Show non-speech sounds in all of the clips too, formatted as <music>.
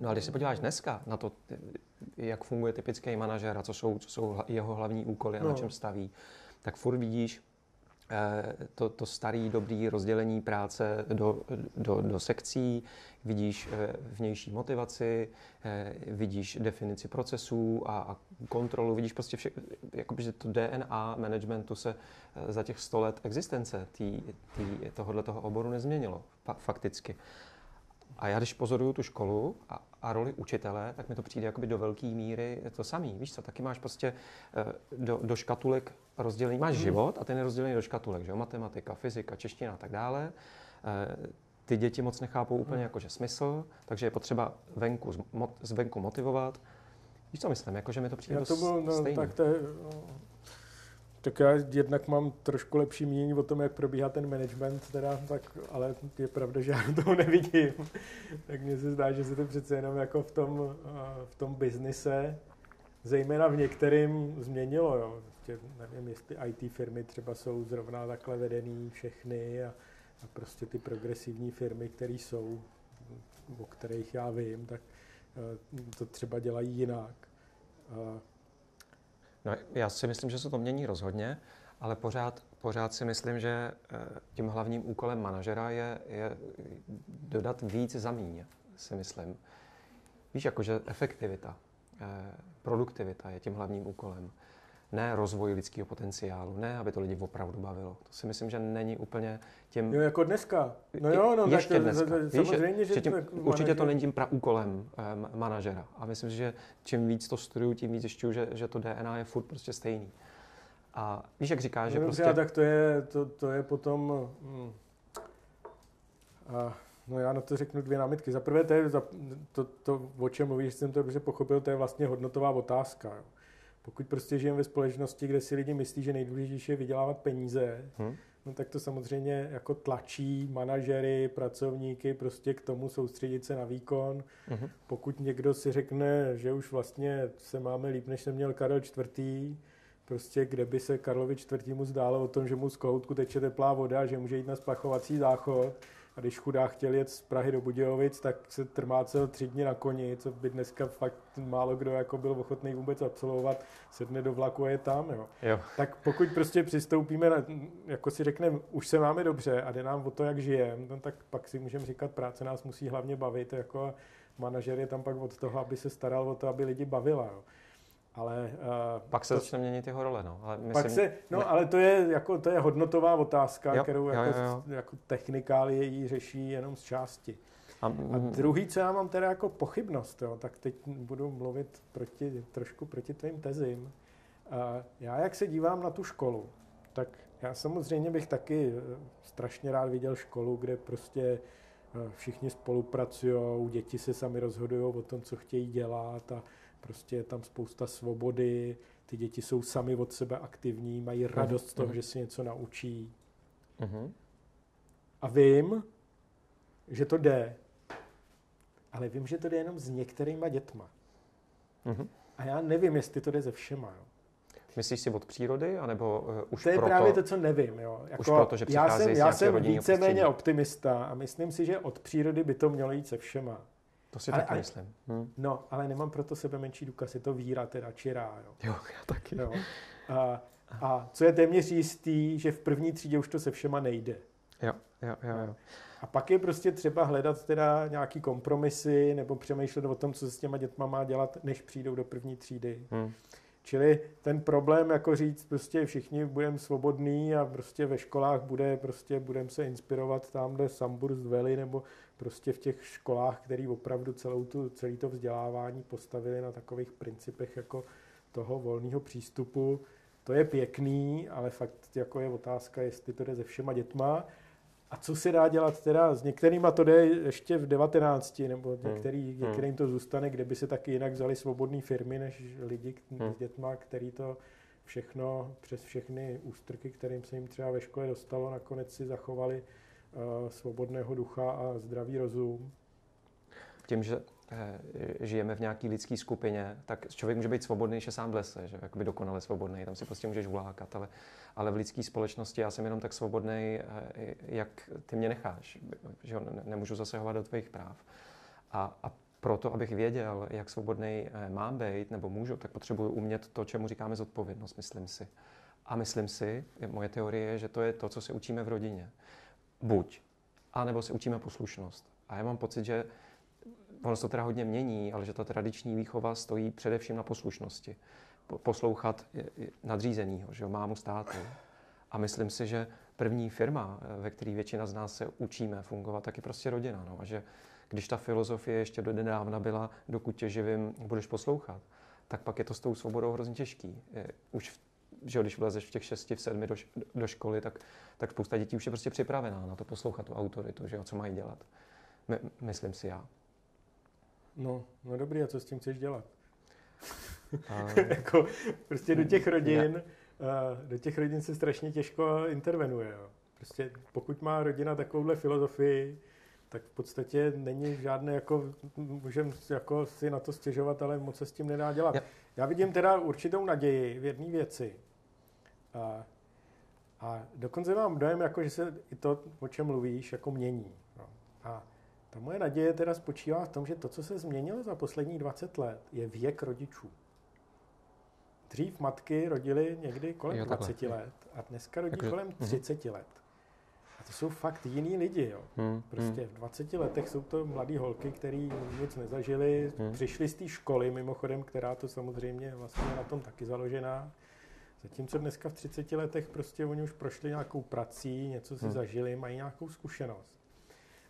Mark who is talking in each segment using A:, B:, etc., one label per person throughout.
A: No a když se podíváš dneska na to, jak funguje typický manažer a co jsou, co jsou jeho hlavní úkoly a no. na čem staví, tak furt vidíš eh, to, to starý, dobrý rozdělení práce do, do, do sekcí, vidíš eh, vnější motivaci, eh, vidíš definici procesů a, a kontrolu, vidíš prostě vše, jakoby, že to DNA managementu se za těch 100 let existence tý, tý, tohohle toho oboru nezměnilo, fakticky. A já když pozoruju tu školu a, a roli učitele, tak mi to přijde jakoby do velké míry to samý. Víš co, taky máš prostě eh, do, do škatulek rozdělený, máš hmm. život a ten je rozdělený do škatulek, že jo, matematika, fyzika, čeština a tak dále. Eh, ty děti moc nechápou úplně hmm. jakože smysl, takže je potřeba venku, zvenku motivovat. Víš, co myslím? Jako, že mi to přijde
B: já to
A: bylo,
B: no,
A: stejný.
B: Tak to je, no, tak já jednak mám trošku lepší mínění o tom, jak probíhá ten management, teda, tak, ale je pravda, že já <laughs> toho nevidím. tak mně se zdá, že se to přece jenom jako v tom, v tom biznise, zejména v některým změnilo. Jo. Prostě nevím, jestli IT firmy třeba jsou zrovna takhle vedený všechny a, a prostě ty progresivní firmy, které jsou, o kterých já vím, tak to třeba dělají jinak.
A: No, já si myslím, že se to mění rozhodně, ale pořád, pořád si myslím, že eh, tím hlavním úkolem manažera je, je dodat víc za míň, si myslím. Víš, jakože efektivita, eh, produktivita je tím hlavním úkolem ne rozvoj lidského potenciálu, ne, aby to lidi opravdu bavilo. To si myslím, že není úplně tím...
B: Jo, jako dneska. No jo, no,
A: ještě
B: tak,
A: dneska.
B: Víš, samozřejmě, že,
A: že tím, určitě to není tím praúkolem eh, manažera. A myslím, že čím víc to studuju, tím víc zjišťuju, že, že to DNA je furt prostě stejný. A víš, jak říkáš,
B: no,
A: že prostě...
B: tak to je, to, to je potom... Hm, a, no já na to řeknu dvě námitky. Za prvé, to, je, to, to, o čem mluvíš, jsem to dobře pochopil, to je vlastně hodnotová otázka. Jo. Pokud prostě žijeme ve společnosti, kde si lidi myslí, že nejdůležitější je vydělávat peníze, hmm. no tak to samozřejmě jako tlačí manažery, pracovníky prostě k tomu soustředit se na výkon. Hmm. Pokud někdo si řekne, že už vlastně se máme líp, než se měl Karel IV., prostě kde by se Karlovi IV. zdálo o tom, že mu z kohoutku teče teplá voda, že může jít na splachovací záchod, a když chudá chtěl jet z Prahy do Budějovic, tak se trmácel tři dny na koni, co by dneska fakt málo kdo jako byl ochotný vůbec absolvovat, sedne do vlaku a je tam. Jo.
A: Jo.
B: Tak pokud prostě přistoupíme, na, jako si řekneme, už se máme dobře a jde nám o to, jak žijeme, no, tak pak si můžeme říkat, práce nás musí hlavně bavit, jako manažer je tam pak od toho, aby se staral o to, aby lidi bavila. Jo. Ale,
A: uh, pak se to, začne měnit jeho role, no. Ale myslím,
B: pak se, no, ne... ale to je, jako, to je hodnotová otázka, jo, kterou jo, jako, jo, jo. jako technikálie jí řeší jenom z části. A, a druhý, co já mám teda jako pochybnost, jo, tak teď budu mluvit proti, trošku proti tvým tezím. Uh, já, jak se dívám na tu školu, tak já samozřejmě bych taky eh, strašně rád viděl školu, kde prostě všichni spolupracují, děti se sami rozhodují o tom, co chtějí dělat a Prostě je tam spousta svobody, ty děti jsou sami od sebe aktivní, mají mhm, radost z toho, uh-huh. že si něco naučí. Uh-huh. A vím, že to jde, ale vím, že to jde jenom s některýma dětma. Uh-huh. A já nevím, jestli to jde ze všema. Jo.
A: Myslíš si od přírody, anebo uh, už
B: To je
A: proto,
B: právě to, co nevím. Jo.
A: Jako, už proto, že
B: já jsem, já jsem víceméně optimista a myslím si, že od přírody by to mělo jít se všema.
A: To si ale, taky ale, myslím.
B: Hmm. No, ale nemám proto sebe menší důkaz, je to víra teda čirá. Jo,
A: jo já taky. Jo.
B: A, a co je téměř jistý, že v první třídě už to se všema nejde.
A: Jo, jo, jo, jo.
B: A pak je prostě třeba hledat teda nějaký kompromisy nebo přemýšlet o tom, co se s těma dětma má dělat, než přijdou do první třídy. Hmm. Čili ten problém, jako říct, prostě všichni budeme svobodní a prostě ve školách bude, prostě budeme se inspirovat tamhle Samburst Valley nebo prostě v těch školách, které opravdu celou tu, celý to vzdělávání postavili na takových principech jako toho volného přístupu. To je pěkný, ale fakt jako je otázka, jestli to jde se všema dětma. A co se dá dělat teda? S některýma to jde ještě v 19, nebo hmm. některý, hmm. některým to zůstane, kde by se taky jinak vzali svobodné firmy, než lidi hmm. s dětma, který to všechno přes všechny ústrky, kterým se jim třeba ve škole dostalo, nakonec si zachovali svobodného ducha a zdravý rozum.
A: Tím, že eh, žijeme v nějaké lidské skupině, tak člověk může být svobodný, že sám v lese, že jakoby dokonale svobodný, tam si prostě můžeš hulákat, ale, ale v lidské společnosti já jsem jenom tak svobodný, eh, jak ty mě necháš, že nemůžu zasahovat do tvých práv. A, a proto, abych věděl, jak svobodný eh, mám být nebo můžu, tak potřebuji umět to, čemu říkáme zodpovědnost, myslím si. A myslím si, moje teorie je, že to je to, co se učíme v rodině. Buď, a nebo se učíme poslušnost. A já mám pocit, že ono se to teda hodně mění, ale že ta tradiční výchova stojí především na poslušnosti. Poslouchat nadřízenýho, že jo, mámu státu. A myslím si, že první firma, eh, ve které většina z nás se učíme fungovat, tak je prostě rodina. No. A že když ta filozofie ještě do nedávna byla, dokud tě živím, budeš poslouchat, tak pak je to s tou svobodou hrozně těžký. Už v, že když vlezeš v těch šesti, v sedmi do, do školy, tak, tak spousta dětí už je prostě připravená na to poslouchat tu autoritu, že jo, co mají dělat. My, myslím si já.
B: No, no dobrý, a co s tím chceš dělat? A... <laughs> jako, prostě do těch rodin, ne. do těch rodin se strašně těžko intervenuje. Jo. Prostě pokud má rodina takovouhle filozofii, tak v podstatě není žádné, jako, můžeme jako si na to stěžovat, ale moc se s tím nedá dělat. Ja. Já vidím teda určitou naději v jedné věci. A, a dokonce mám dojem, jako, že se i to, o čem mluvíš, jako mění. No. A ta moje naděje teda spočívá v tom, že to, co se změnilo za posledních 20 let, je věk rodičů. Dřív matky rodily někdy kolem jo, 20 let a dneska rodí jako, kolem 30 uh-huh. let. A to jsou fakt jiný lidi. Jo. Hmm, prostě v 20 letech jsou to mladé holky, které nic nezažili, hmm. přišly z té školy, mimochodem, která to samozřejmě vlastně na tom taky založená. Zatímco dneska v 30 letech prostě oni už prošli nějakou prací, něco si hmm. zažili, mají nějakou zkušenost.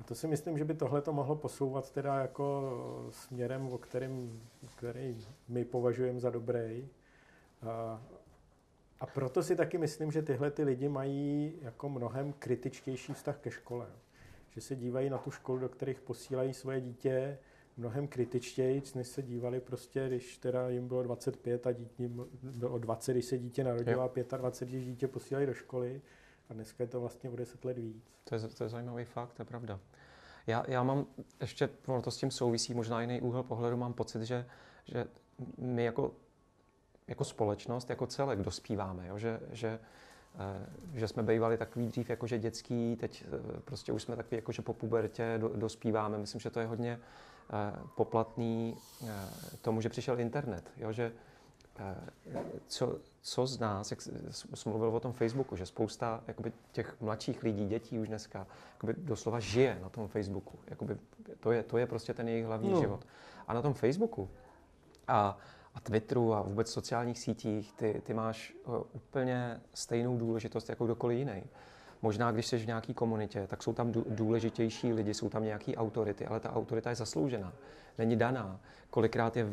B: A to si myslím, že by tohle to mohlo posouvat teda jako směrem, o kterým, který my považujeme za dobrý. A, a proto si taky myslím, že tyhle ty lidi mají jako mnohem kritičtější vztah ke škole. Že se dívají na tu školu, do kterých posílají svoje dítě mnohem kritičtěji, než se dívali prostě, když teda jim bylo 25 a dítě, bylo 20, když se dítě narodilo a 25, když dítě posílají do školy. A dneska je to vlastně o 10 let víc.
A: To je, to je zajímavý fakt, to je pravda. Já, já mám ještě, ono to s tím souvisí, možná jiný úhel pohledu, mám pocit, že, že my jako, jako společnost, jako celek dospíváme, jo? Že, že, eh, že jsme bývali takový dřív jakože dětský, teď eh, prostě už jsme takový jakože po pubertě do, dospíváme. Myslím, že to je hodně poplatný tomu, že přišel internet, jo? že co, co z nás, jak jsem mluvil o tom Facebooku, že spousta jakoby, těch mladších lidí, dětí už dneska jakoby, doslova žije na tom Facebooku. Jakoby, to, je, to je prostě ten jejich hlavní no. život. A na tom Facebooku a, a Twitteru a vůbec sociálních sítích ty, ty máš úplně stejnou důležitost jako kdokoliv jiný. Možná, když jsi v nějaké komunitě, tak jsou tam důležitější lidi, jsou tam nějaké autority, ale ta autorita je zasloužená, není daná. Kolikrát je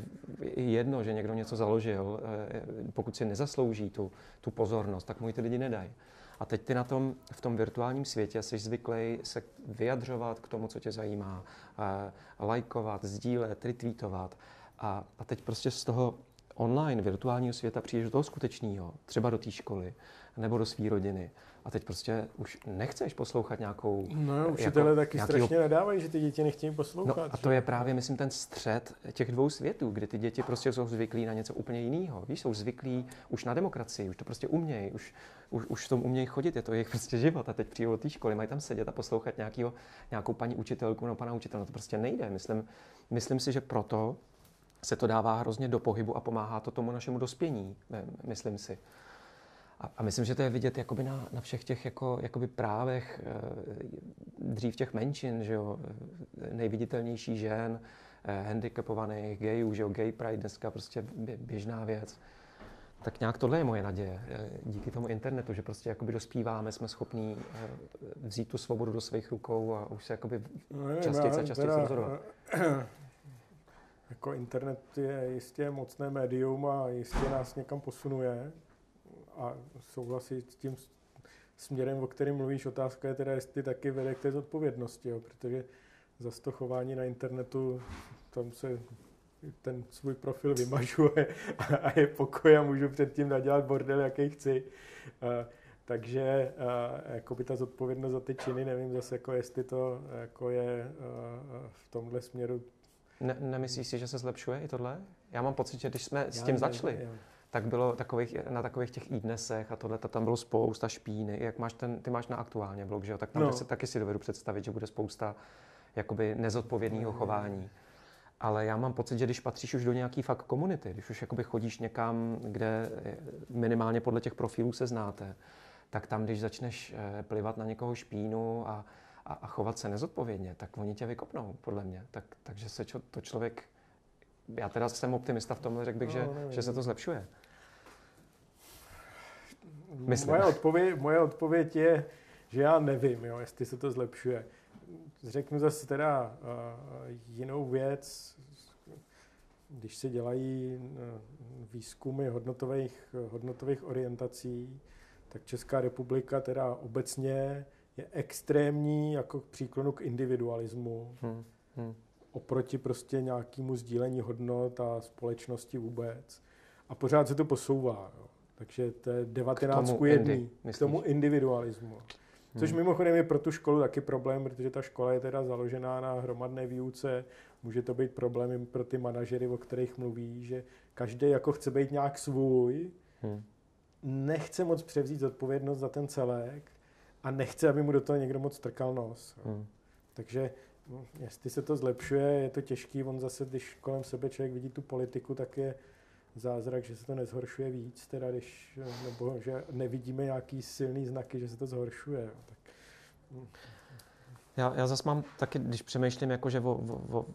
A: jedno, že někdo něco založil, eh, pokud si nezaslouží tu, tu pozornost, tak mu ji ty lidi nedají. A teď ty na tom, v tom virtuálním světě jsi zvyklý se vyjadřovat k tomu, co tě zajímá, eh, lajkovat, sdílet, retweetovat. A, a teď prostě z toho online virtuálního světa přijdeš do toho skutečného, třeba do té školy nebo do své rodiny. A teď prostě už nechceš poslouchat nějakou...
B: No, učitelé jako, taky nějakýho... strašně nadávají, že ty děti nechtějí poslouchat.
A: No, a to je právě, myslím, ten střed těch dvou světů, kdy ty děti prostě jsou zvyklí na něco úplně jiného. Víš, jsou zvyklí už na demokracii, už to prostě umějí, už, už, už v tom umějí chodit, je to jejich prostě život. A teď přijdou do té školy, mají tam sedět a poslouchat nějakýho, nějakou paní učitelku nebo pana učitele. No to prostě nejde. Myslím, myslím si, že proto se to dává hrozně do pohybu a pomáhá to tomu našemu dospění, myslím si. A, a myslím, že to je vidět jakoby na, na všech těch jako, jakoby právech eh, dřív těch menšin, že jo, nejviditelnější žen, eh, handicapovaných, gayů, že jo, gay pride dneska prostě běžná věc. Tak nějak tohle je moje naděje. Eh, díky tomu internetu, že prostě jakoby dospíváme, jsme schopní vzít tu svobodu do svých rukou a už se jakoby no, častěji a častěji rozhodovat. <clears throat>
B: Jako internet je jistě mocné médium a jistě nás někam posunuje a souhlasí s tím směrem, o kterém mluvíš. Otázka je teda, jestli taky vede k té zodpovědnosti, jo, protože za to chování na internetu tam se ten svůj profil vymažu <laughs> a je pokoj a můžu předtím nadělat bordel, jaký chci. takže jako by ta zodpovědnost za ty činy, nevím zase, jako jestli to jako je v tomhle směru
A: ne, nemyslíš si, že se zlepšuje i tohle? Já mám pocit, že když jsme Já s tím začali, ne, tak bylo takových, na takových těch e-dnesech a tohle, tam bylo spousta špíny. Jak máš ten, ty máš na aktuálně blog, že jo? tak tam no. se taky si dovedu představit, že bude spousta jakoby nezodpovědného chování. ale já mám pocit, že když patříš už do nějaký fakt komunity, když už jakoby chodíš někam, kde minimálně podle těch profilů se znáte, tak tam, když začneš eh, plivat na někoho špínu a, a, a chovat se nezodpovědně, tak oni tě vykopnou, podle mě. Tak, takže se čo, to člověk, já teda jsem optimista v tom, řekl bych, no, že, že se to zlepšuje.
B: Myslím. Moje odpověď, moje odpověď je, že já nevím, jo, jestli se to zlepšuje. Řeknu zase teda uh, jinou věc. Když se dělají uh, výzkumy hodnotových, hodnotových orientací, tak Česká republika teda obecně je extrémní jako k příklonu k individualismu. Hmm. Hmm. Oproti prostě nějakému sdílení hodnot a společnosti vůbec. A pořád se to posouvá. Jo. Takže to je 19 k jedný, k tomu individualismu. Což hmm. mimochodem je pro tu školu taky problém, protože ta škola je teda založená na hromadné výuce. Může to být problém pro ty manažery, o kterých mluví, že každý jako chce být nějak svůj, hmm. nechce moc převzít zodpovědnost za ten celek a nechce, aby mu do toho někdo moc trkal nos. Hmm. Takže no, jestli se to zlepšuje, je to těžký. On zase, když kolem sebe člověk vidí tu politiku, tak je zázrak, že se to nezhoršuje víc, teda když, nebo že nevidíme nějaký silný znaky, že se to zhoršuje. Tak,
A: hm. já, já zase mám taky, když přemýšlím jakože o, o,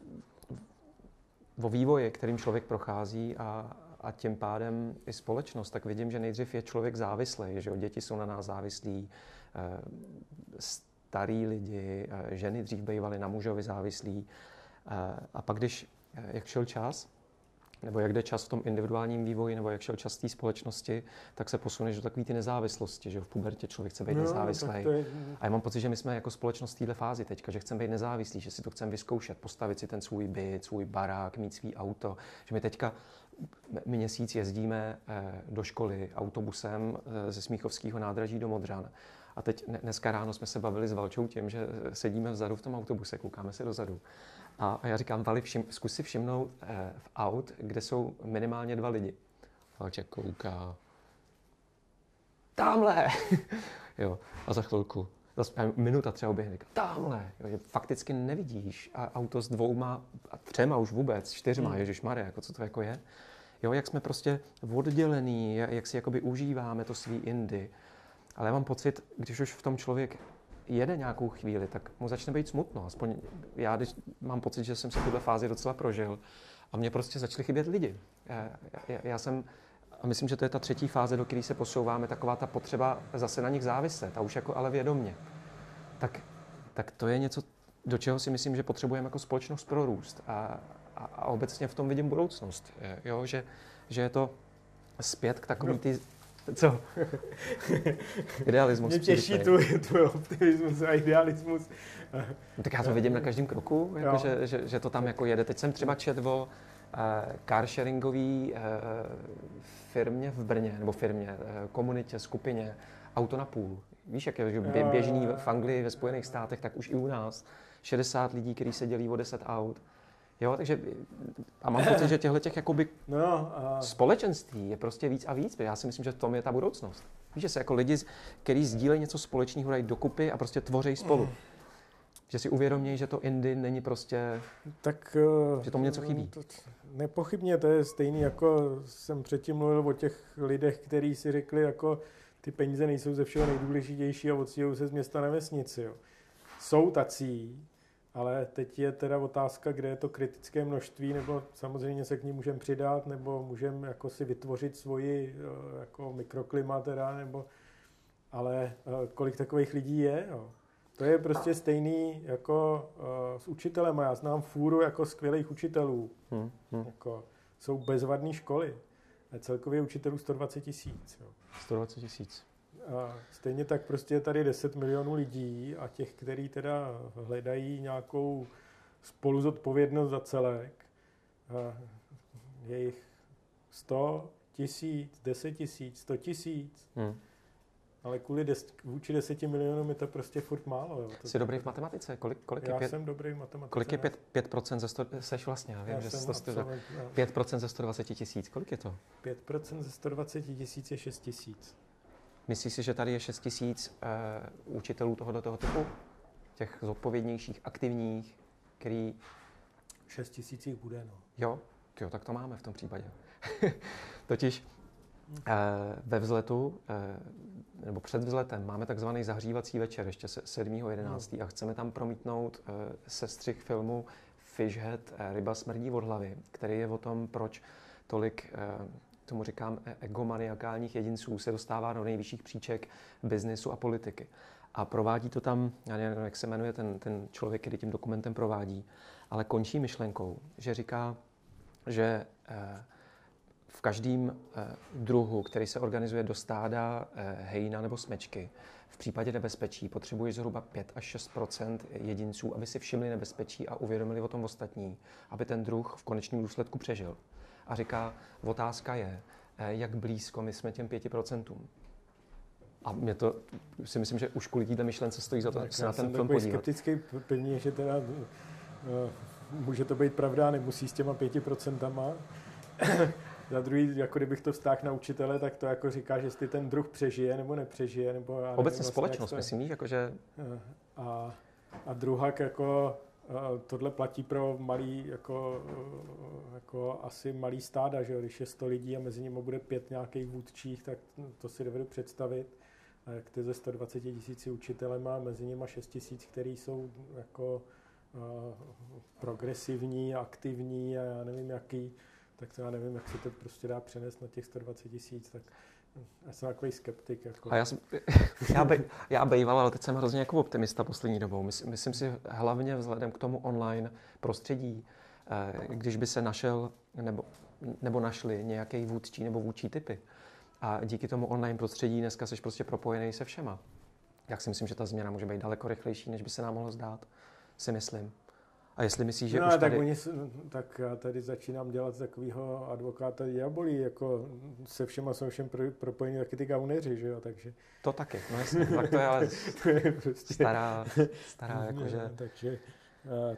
A: o, vývoji, kterým člověk prochází a, a tím pádem i společnost, tak vidím, že nejdřív je člověk závislý, že jo? děti jsou na nás závislí, eh, starí lidi, eh, ženy dřív bývaly na mužovi závislí. Eh, a pak, když jak šel čas, nebo jak jde čas v tom individuálním vývoji, nebo jak šel čas té společnosti, tak se posuneš do takové ty nezávislosti, že v pubertě člověk chce být no, nezávislý. Je... A já mám pocit, že my jsme jako společnost v této fázi teďka, že chceme být nezávislí, že si to chceme vyzkoušet, postavit si ten svůj byt, svůj barák, mít svý auto. Že my teďka měsíc jezdíme eh, do školy autobusem eh, ze Smíchovského nádraží do Modřan. A teď dneska ráno jsme se bavili s Valčou tím, že sedíme vzadu v tom autobuse, koukáme se dozadu. A já říkám, Vali, všim, zkus si všimnout eh, v aut, kde jsou minimálně dva lidi. Valča kouká. Tamhle! <laughs> jo, a za chvilku, zase minuta třeba oběhne, tamhle, jo, že fakticky nevidíš a auto s dvouma, a třema už vůbec, čtyřma, hmm. Ježíš Maria, jako co to jako je. Jo, jak jsme prostě oddělený, jak si jakoby užíváme to svý indy. Ale já mám pocit, když už v tom člověk jede nějakou chvíli, tak mu začne být smutno. Aspoň já když mám pocit, že jsem si tuhle fázi docela prožil a mě prostě začaly chybět lidi. Já, já, já jsem, a myslím, že to je ta třetí fáze, do které se posouváme, taková ta potřeba zase na nich záviset, a už jako ale vědomně. Tak, tak to je něco, do čeho si myslím, že potřebujeme jako společnost pro růst. A, a, a obecně v tom vidím budoucnost. Jo? Že, že je to zpět k takový ty co? <laughs> idealismus.
B: Mě těší tu, tu optimismus a idealismus.
A: No, tak já to vidím na každém kroku, jako že, že, že, to tam jako jede. Teď jsem třeba čet o uh, carsharingové uh, firmě v Brně, nebo firmě, uh, komunitě, skupině, auto na půl. Víš, jak je že běžný v Anglii, ve Spojených státech, tak už i u nás. 60 lidí, kteří se dělí o 10 aut. Jo, takže a mám pocit, že těchto těch jakoby <clears throat> no, a... společenství je prostě víc a víc. Já si myslím, že v tom je ta budoucnost. Víš, že se jako lidi, kteří sdílejí něco společného, dají dokupy a prostě tvoří spolu. Mm. Že si uvědomí, že to Indy není prostě, tak, že tomu něco chybí. To,
B: nepochybně to je stejný, jako jsem předtím mluvil o těch lidech, kteří si řekli, jako ty peníze nejsou ze všeho nejdůležitější a odstěhují se z města na vesnici. Jo. Jsou tací, ale teď je teda otázka, kde je to kritické množství, nebo samozřejmě se k ní můžeme přidat, nebo můžeme jako si vytvořit svoji eh, jako mikroklima teda, nebo ale eh, kolik takových lidí je, jo. To je prostě stejný jako uh, s učitelem. Já znám fůru jako skvělých učitelů. Hmm, hmm. Jako, jsou bezvadné školy. A celkově učitelů 120 tisíc.
A: 120 tisíc.
B: A stejně tak prostě je tady 10 milionů lidí a těch, kteří teda hledají nějakou spoluzodpovědnost za celek, je jich 100 tisíc, 10 tisíc, 100 tisíc. Hmm. Ale kvůli des, vůči 10 milionům je to prostě furt málo. Jo. To
A: Jsi dobrý v matematice? Kolik, kolik
B: já
A: je pět,
B: jsem dobrý v matematice.
A: Kolik je 5, 5% ze 100, seš vlastně, já vím, já že 100, 100, 5% ze 120 tisíc, kolik je to?
B: 5% ze 120 tisíc je 6 tisíc.
A: Myslíš si, že tady je 6 tisíc uh, učitelů tohoto toho typu? Těch zodpovědnějších, aktivních, který
B: 6 tisíc jich bude, no.
A: Jo, jo, tak to máme v tom případě. <laughs> Totiž eh, ve vzletu, eh, nebo před vzletem, máme takzvaný zahřívací večer, ještě 7.11. No. a chceme tam promítnout eh, sestřih filmu Fishhead, Ryba smrdí od hlavy, který je o tom, proč tolik tomu říkám, e- egomaniakálních jedinců se dostává do nejvyšších příček biznesu a politiky. A provádí to tam, já nevím, jak se jmenuje ten, ten člověk, který tím dokumentem provádí, ale končí myšlenkou, že říká, že eh, v každém eh, druhu, který se organizuje do stáda hejna nebo smečky, v případě nebezpečí potřebuje zhruba 5 až 6% jedinců, aby si všimli nebezpečí a uvědomili o tom ostatní, aby ten druh v konečném důsledku přežil a říká, otázka je, eh, jak blízko my jsme těm 5%. A mě to, si myslím, že už kvůli této myšlence stojí za to tak se na ten film podívat.
B: skeptický pevně, že teda uh, může to být pravda, nemusí s těma 5%. <coughs> za druhý, jako kdybych to vztáhl na učitele, tak to jako říká, že jestli ten druh přežije nebo nepřežije. Nebo já
A: Obecně vlastně, společnost, to... myslím, jakože...
B: A, a druhá jako tohle platí pro malý, jako, jako asi malý stáda, že když je 100 lidí a mezi nimi bude pět nějakých vůdčích, tak to si dovedu představit. Jak ty ze 120 tisíci učitele má mezi nimi 6 tisíc, který jsou jako progresivní, aktivní a já nevím jaký, tak to já nevím, jak se to prostě dá přenést na těch 120 tisíc, tak já jsem takový skeptik. Jako.
A: A já, jsem, <laughs> já, bej, já bejval, ale teď jsem hrozně jako optimista poslední dobou. Myslím, myslím si hlavně vzhledem k tomu online prostředí, eh, když by se našel nebo, nebo našli nějaký vůdčí nebo vůdčí typy. A díky tomu online prostředí dneska jsi prostě propojený se všema. Jak si myslím, že ta změna může být daleko rychlejší, než by se nám mohlo zdát, si myslím. A jestli myslíš, že
B: no,
A: už
B: tak
A: tady...
B: Oni, tak já tady začínám dělat takového advokáta diabolí, jako se všema jsou všem pro, propojení taky ty gauneři, že jo, takže...
A: To taky, no jasně, tak to je ale <laughs> to je prostě... stará, stará <laughs> jakože... No,
B: takže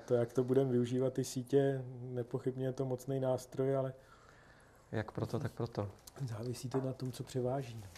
B: to, jak to budeme využívat ty sítě, nepochybně je to mocný nástroj, ale...
A: Jak proto, tak proto.
B: Závisí to na tom, co převáží.